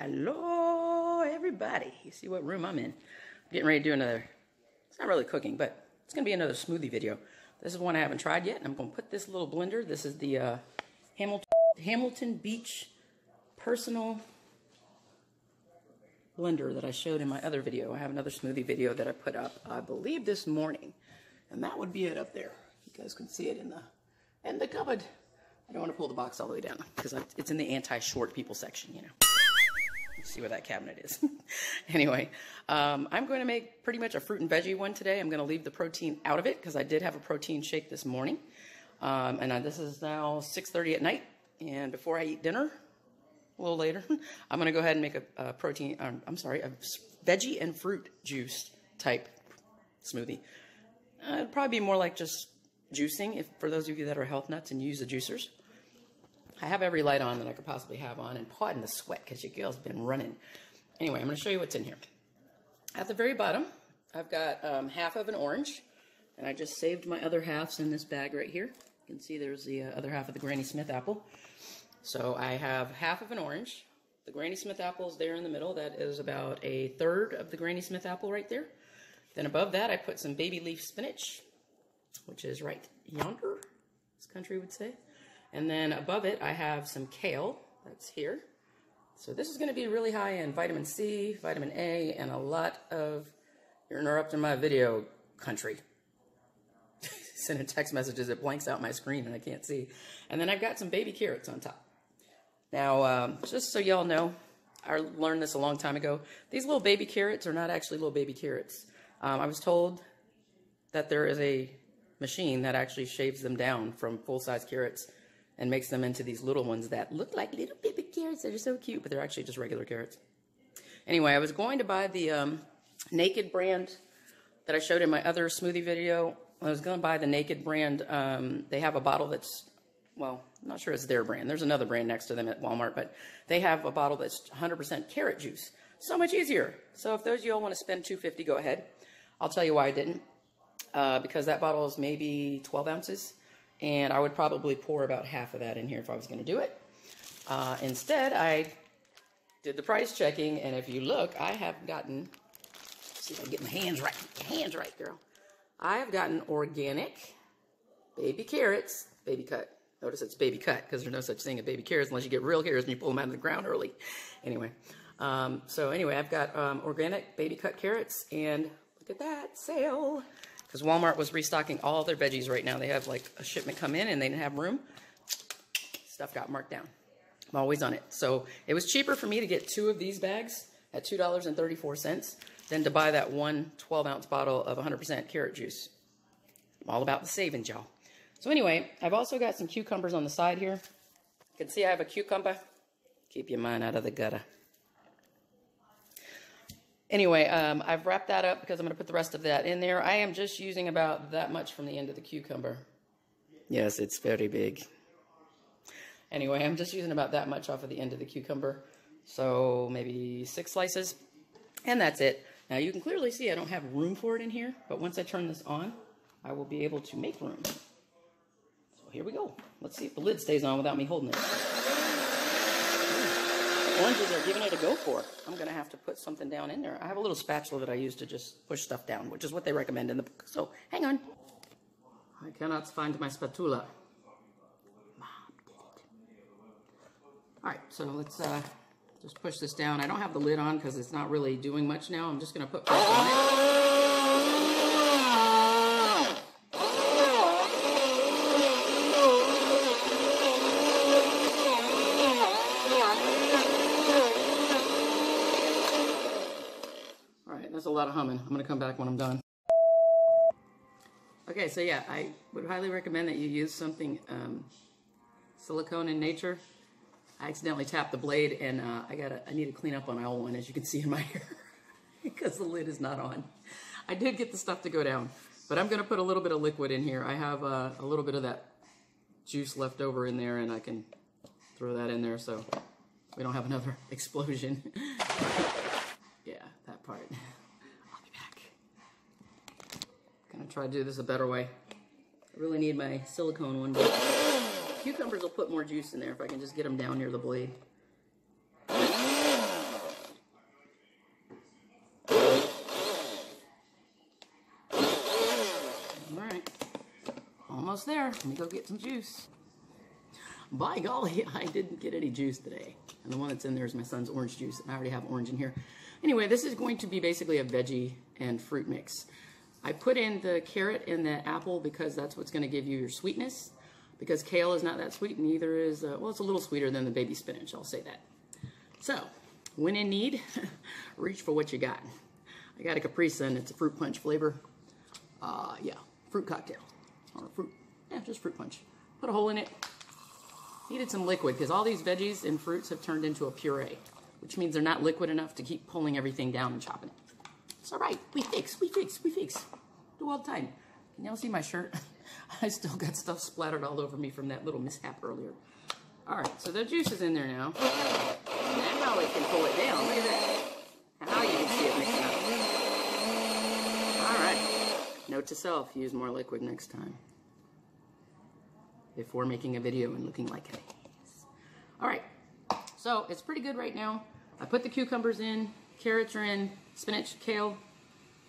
Hello, everybody. You see what room I'm in. I'm getting ready to do another, it's not really cooking, but it's going to be another smoothie video. This is one I haven't tried yet. and I'm going to put this little blender. This is the uh, Hamilton, Hamilton Beach Personal Blender that I showed in my other video. I have another smoothie video that I put up, I believe, this morning. And that would be it up there. You guys can see it in the, in the cupboard. I don't want to pull the box all the way down because it's in the anti-short people section, you know. See where that cabinet is. anyway, um, I'm going to make pretty much a fruit and veggie one today. I'm going to leave the protein out of it because I did have a protein shake this morning. Um, and uh, this is now 6.30 at night. And before I eat dinner, a little later, I'm going to go ahead and make a, a protein, um, I'm sorry, a veggie and fruit juice type smoothie. Uh, it'd probably be more like just juicing if for those of you that are health nuts and use the juicers. I have every light on that I could possibly have on, and pardon the sweat because your girl's been running. Anyway, I'm going to show you what's in here. At the very bottom, I've got um, half of an orange, and I just saved my other halves in this bag right here. You can see there's the uh, other half of the Granny Smith apple. So I have half of an orange. The Granny Smith apple is there in the middle. That is about a third of the Granny Smith apple right there. Then above that, I put some baby leaf spinach, which is right yonder, this country would say. And then above it, I have some kale. That's here. So this is going to be really high in vitamin C, vitamin A, and a lot of, you're interrupting my video country. Sending text messages, it blanks out my screen and I can't see. And then I've got some baby carrots on top. Now, um, just so y'all know, I learned this a long time ago. These little baby carrots are not actually little baby carrots. Um, I was told that there is a machine that actually shaves them down from full-size carrots and makes them into these little ones that look like little baby carrots. They're so cute, but they're actually just regular carrots. Anyway, I was going to buy the um, Naked brand that I showed in my other smoothie video. I was going to buy the Naked brand. Um, they have a bottle that's, well, I'm not sure it's their brand. There's another brand next to them at Walmart, but they have a bottle that's 100% carrot juice. So much easier. So if those of you all want to spend 250 go ahead. I'll tell you why I didn't. Uh, because that bottle is maybe 12 ounces and I would probably pour about half of that in here if I was going to do it. Uh, instead, I did the price checking, and if you look, I have gotten, see if I can get my hands right, hands right, girl. I have gotten organic baby carrots, baby cut. Notice it's baby cut because there's no such thing as baby carrots unless you get real carrots and you pull them out of the ground early. Anyway, um, so anyway, I've got um, organic baby cut carrots, and look at that, sale because Walmart was restocking all their veggies right now. They have like a shipment come in and they didn't have room. Stuff got marked down. I'm always on it. So it was cheaper for me to get two of these bags at $2.34 than to buy that one 12-ounce bottle of 100% carrot juice. I'm all about the savings, y'all. So anyway, I've also got some cucumbers on the side here. You can see I have a cucumber. Keep your mind out of the gutter. Anyway, um, I've wrapped that up because I'm going to put the rest of that in there. I am just using about that much from the end of the cucumber. Yes, it's very big. Anyway, I'm just using about that much off of the end of the cucumber. So maybe six slices. And that's it. Now you can clearly see I don't have room for it in here. But once I turn this on, I will be able to make room. So here we go. Let's see if the lid stays on without me holding it oranges are giving it a go for. I'm going to have to put something down in there. I have a little spatula that I use to just push stuff down, which is what they recommend in the book. So hang on. I cannot find my spatula. Mom did it. All right, so let's uh, just push this down. I don't have the lid on because it's not really doing much now. I'm just going to put pressure on it. Lot of humming. I'm to come back when I'm done. Okay, so yeah, I would highly recommend that you use something um, silicone in nature. I accidentally tapped the blade and uh, I got I need to clean up on aisle one as you can see in my hair because the lid is not on. I did get the stuff to go down, but I'm to put a little bit of liquid in here. I have uh, a little bit of that juice left over in there and I can throw that in there so we don't have another explosion. yeah, that part. gonna try to do this a better way. I really need my silicone one, but cucumbers will put more juice in there if I can just get them down near the blade. Alright, almost there. Let me go get some juice. By golly, I didn't get any juice today. And the one that's in there is my son's orange juice, and I already have orange in here. Anyway, this is going to be basically a veggie and fruit mix. I put in the carrot and the apple because that's what's going to give you your sweetness. Because kale is not that sweet, neither is, uh, well, it's a little sweeter than the baby spinach, I'll say that. So, when in need, reach for what you got. I got a Capri Sun, it's a fruit punch flavor. Uh, yeah, fruit cocktail. Or fruit, yeah, just fruit punch. Put a hole in it. Needed some liquid, because all these veggies and fruits have turned into a puree, which means they're not liquid enough to keep pulling everything down and chopping it. It's all right. We fix, we fix, we fix. Do all the time. Can y'all see my shirt? I still got stuff splattered all over me from that little mishap earlier. All right, so the juice is in there now. Now we can pull it down. Look at that. Now you can see it mixing up. All right. Note to self, use more liquid next time. Before making a video and looking like it. All right, so it's pretty good right now. I put the cucumbers in, carrots are in, spinach, kale,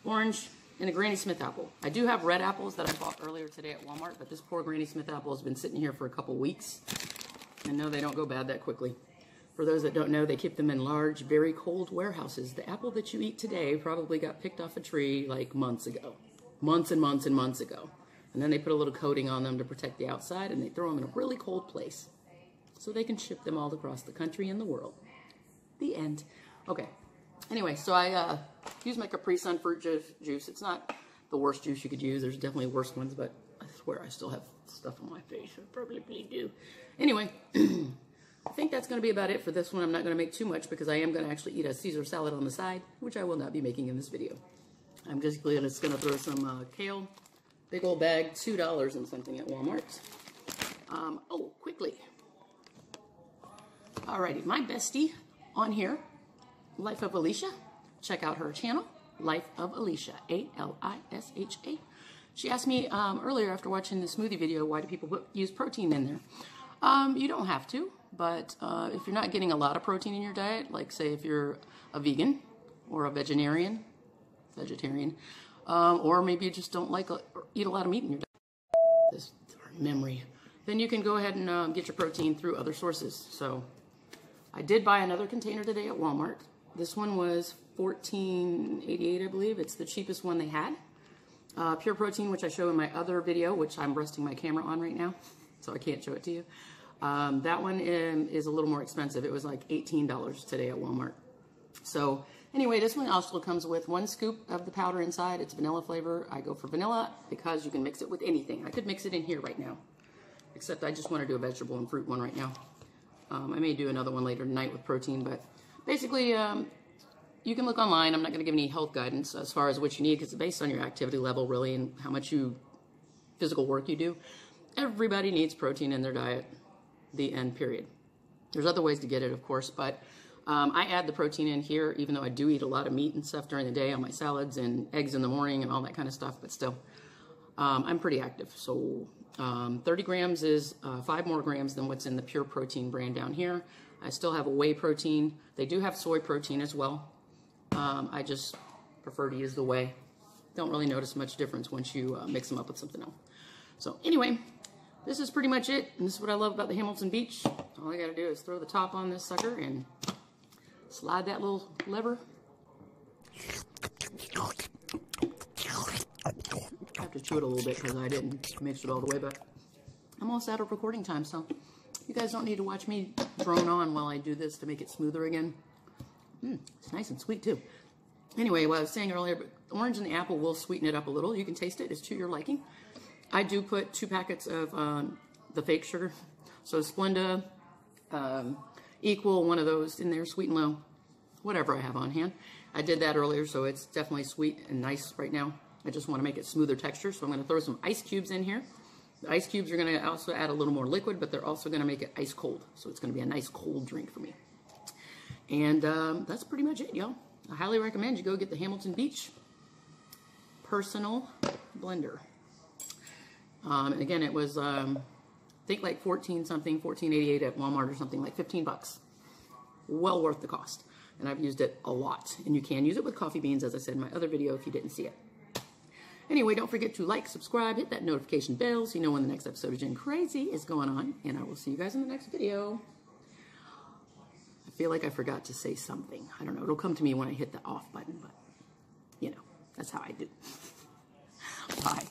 orange, and a Granny Smith apple. I do have red apples that I bought earlier today at Walmart, but this poor Granny Smith apple has been sitting here for a couple weeks. And no, they don't go bad that quickly. For those that don't know, they keep them in large, very cold warehouses. The apple that you eat today probably got picked off a tree like months ago. Months and months and months ago. And then they put a little coating on them to protect the outside and they throw them in a really cold place. So they can ship them all across the country and the world. The end. Okay. Anyway, so I uh, use my Capri Sun fruit juice. It's not the worst juice you could use. There's definitely worse ones, but I swear I still have stuff on my face. I probably do. Anyway, I think that's going to be about it for this one. I'm not going to make too much because I am going to actually eat a Caesar salad on the side, which I will not be making in this video. I'm just going to throw some uh, kale, big old bag, $2 and something at Walmart. Um, oh, quickly. Alrighty, my bestie on here, Life of Alisha. Check out her channel, Life of Alisha, A-L-I-S-H-A. She asked me um, earlier after watching the smoothie video, why do people put, use protein in there? Um, you don't have to, but uh, if you're not getting a lot of protein in your diet, like say if you're a vegan or a vegetarian, vegetarian, um, or maybe you just don't like a, eat a lot of meat in your diet, this memory, then you can go ahead and uh, get your protein through other sources. So I did buy another container today at Walmart. This one was $14.88, I believe. It's the cheapest one they had. Uh, pure protein, which I show in my other video, which I'm resting my camera on right now so I can't show it to you. Um, that one is a little more expensive. It was like $18 today at Walmart. So anyway, this one also comes with one scoop of the powder inside. It's vanilla flavor. I go for vanilla because you can mix it with anything. I could mix it in here right now, except I just want to do a vegetable and fruit one right now. Um, I may do another one later tonight with protein, but basically, um, you can look online. I'm not going to give any health guidance as far as what you need because it's based on your activity level, really, and how much you physical work you do. Everybody needs protein in their diet, the end period. There's other ways to get it, of course, but um, I add the protein in here, even though I do eat a lot of meat and stuff during the day on my salads and eggs in the morning and all that kind of stuff, but still, um, I'm pretty active. So um, 30 grams is uh, five more grams than what's in the pure protein brand down here. I still have a whey protein. They do have soy protein as well. Um, I just prefer to use the whey. Don't really notice much difference once you uh, mix them up with something else. So anyway, this is pretty much it. And this is what I love about the Hamilton Beach. All I got to do is throw the top on this sucker and slide that little lever. I have to chew it a little bit because I didn't mix it all the way, but I'm almost out of recording time, so you guys don't need to watch me drone on while I do this to make it smoother again. Mm, it's nice and sweet, too. Anyway, what I was saying earlier, the orange and the apple will sweeten it up a little. You can taste it. It's to your liking. I do put two packets of um, the fake sugar. So Splenda, um, Equal, one of those in there, sweet and low, whatever I have on hand. I did that earlier, so it's definitely sweet and nice right now. I just want to make it smoother texture, so I'm going to throw some ice cubes in here. The ice cubes are going to also add a little more liquid, but they're also going to make it ice cold. So it's going to be a nice cold drink for me. And um, that's pretty much it, y'all. I highly recommend you go get the Hamilton Beach Personal Blender. Um, and again, it was, um, I think like 14 something, 1488 at Walmart or something, like 15 bucks. Well worth the cost. And I've used it a lot. And you can use it with coffee beans, as I said in my other video if you didn't see it. Anyway, don't forget to like, subscribe, hit that notification bell so you know when the next episode of Jen Crazy is going on. And I will see you guys in the next video. I feel like I forgot to say something. I don't know. It'll come to me when I hit the off button, but you know, that's how I do. Bye.